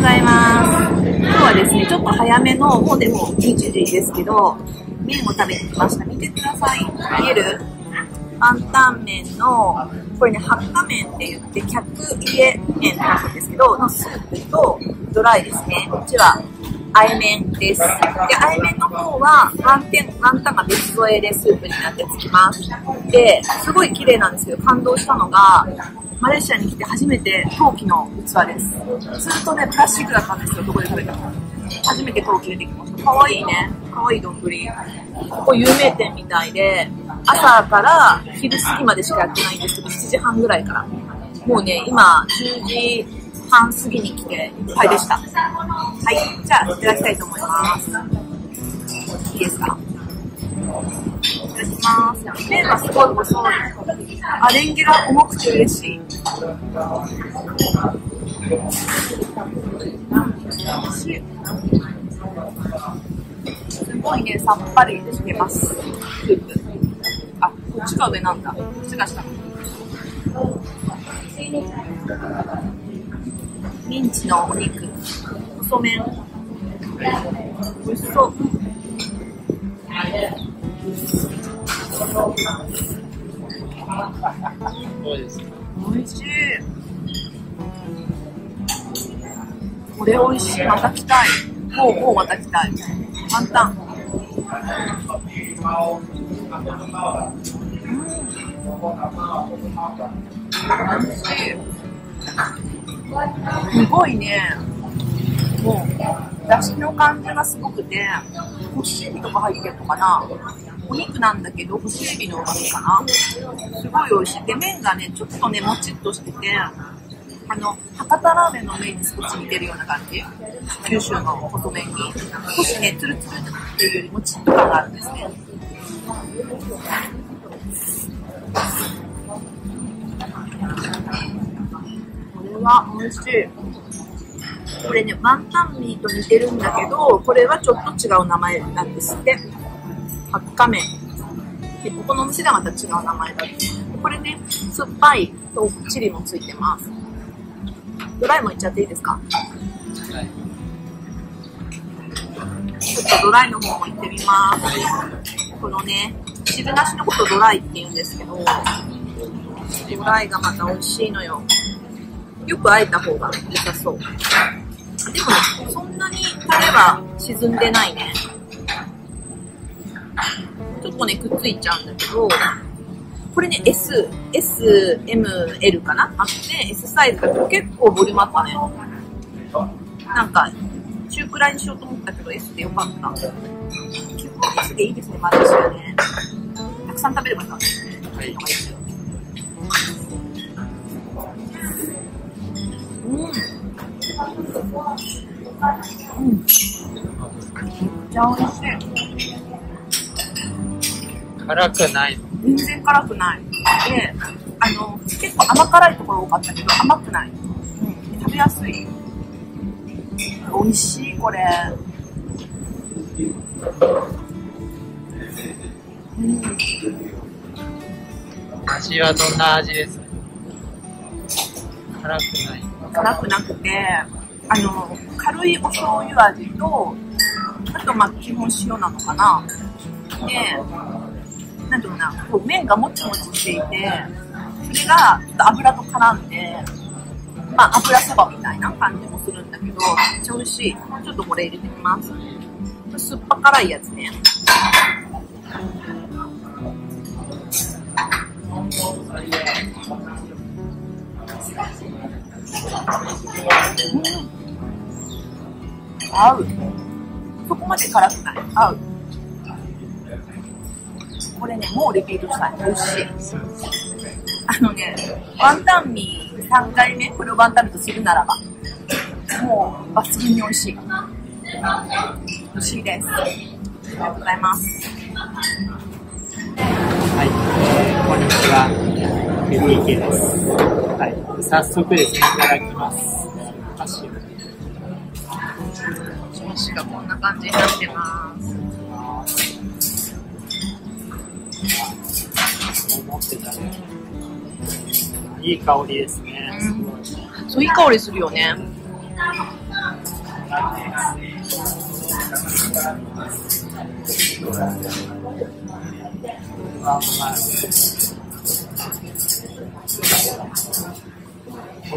ございます。今日はですね、ちょっと早めの、もうでも11時ですけど、麺を食べに来ました。見てください。見える？ワンタン麺の、これね、発火麺って言って、客家麺なんですけど、のスープとドライですね。こっちは、あえ麺です。で、あえ麺の方は、ワンテン、ワンタンが別添えでスープになってつきます。で、すごい綺麗なんですよ。感動したのが、マレーシアに来て初めて陶器の器です。ずっとね、プラスチックだったんですよ、どこで食べても。初めて陶器出てきました。かわいいね。かわいい丼。ここ有名店みたいで、朝から昼過ぎまでしかやってないんですけど、7時半ぐらいから。もうね、今、10時半過ぎに来て、いっぱいでした。はい。じゃあ、いただきたいと思います。いいですか？ただきます。麺がすごい細い。あ、レンゲが重くて嬉しい。すごいね、さっぱりしてます。あ、こっちが上なんだ。こっちが下。ミンチのお肉。細麺。美味しそう。美味しい。これ美味しい。また来たい。もう、もうまた来たい。ワンタン。美味しい。すごい。ね。もう、だしの感じがすごくて、干しエビとか入ってるのかなお肉なんだけど、干しエビの旨味かなすごい美味しい。で、麺がね、ちょっとね、もちっとしてて、あの、博多ラーメンの麺に少し似てるような感じ。九州の細麺に。少しね、ツルツルっていうよりもちっと感があるんですね。これは美味しい。これね、ワンタンミーと似てるんだけど、これはちょっと違う名前なんですって。発火麺。で、ここのお店ではまた違う名前だって。これね、酸っぱいとチリもついてます。ドライもいっちゃっていいですか？はい。ちょっとドライの方も行ってみます。このね、汁なしのことドライって言うんですけど、ドライがまた美味しいのよ。よくあえた方が良さそう。でもね、そんなにタレは沈んでないね。ちょっとね、くっついちゃうんだけど、これね、S、S、M、L かな？あって、S サイズだけど結構ボリュームあったね。なんか、中くらいにしようと思ったけど S でよかった。基本 S でいいですね、マレーシアね。たくさん食べればいいからね。はいのがいいですようん。うん。めっちゃ美味しい。辛くないの全然辛くない。で、あの、結構甘辛いところ多かったけど、甘くない。うん。食べやすい。美味しい、これ。うん。味はどんな味ですか？辛くない辛くなくて、あの、軽いお醤油味と、あとまあ基本塩なのかな。で、なんていうのかな、こう麺がもちもちしていて、それがちょっと油と絡んで、まあ油そばみたいな感じもするんだけど、めっちゃ美味しい。ちょっとこれ入れてみます。これ酸っぱ辛いやつね。うん合う。そこまで辛くない。合う。これね、もうリピートしたい。美味しい。あのね、ワンタンミー3回目、これをワンタンミーとするならば、もう抜群に美味しい。美味しいです。ありがとうございます。はい、えー、こんにちは。FDK です。はい、早速ですね、いただきます。箸を調子がこんな感じになってます。思ってたね。いい香りですね。すごい。そういい香りするよね。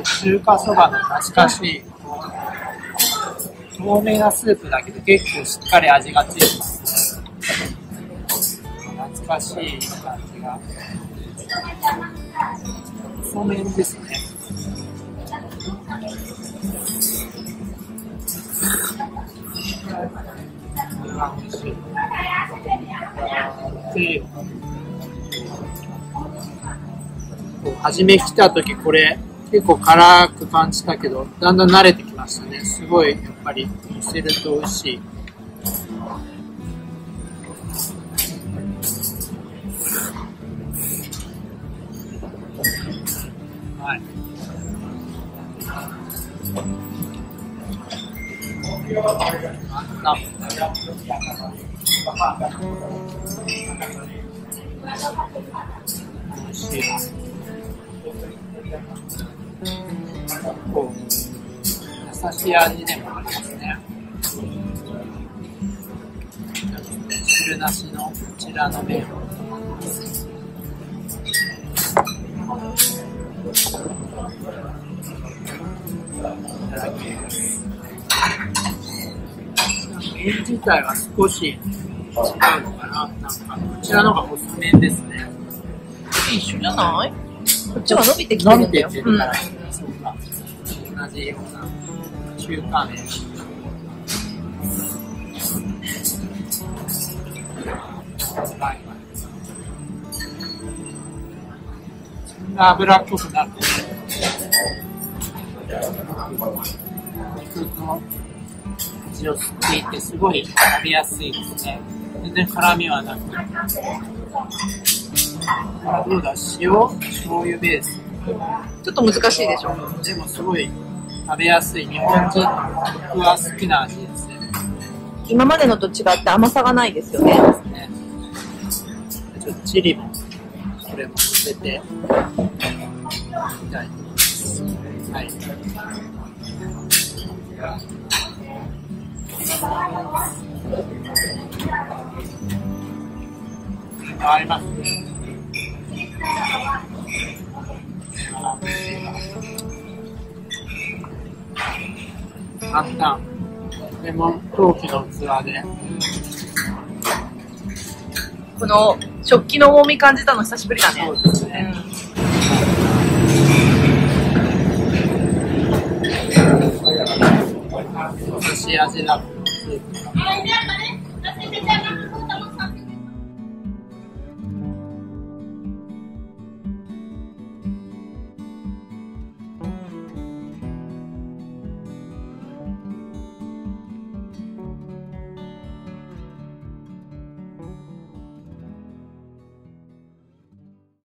中華そばの懐かしい透明なスープだけど結構しっかり味がついてますね懐かしい感じが。細麺ですね。これは美味しい。で初め来た時これ結構辛く感じたけどだんだん慣れてきましたね。すごいやっぱり乗せると美味しい。はい。優しい味でもありますね。汁なしのこちらの麺。い麺自体は少し違うのかな。なんかこちらの方が細麺ですね。一緒じゃないこっちは伸びてきてるんだよ。うんってるから、そうか。同じような中華麺。はいそんな脂っこくなくて、肉の味を吸っていて、すごい食べやすいですね。全然辛みはなく。あどうだ？塩？醤油ベース。ちょっと難しいでしょ。でもすごい食べやすい日本人僕は好きな味ですね。今までのと違って甘さがないですよね。ねちょっとチリもこれも乗せていただきます。はい。あります。ね。簡単。レモン陶器の器で。この食器の重み感じたの久しぶりだね。そうです。ね。優しい味だ。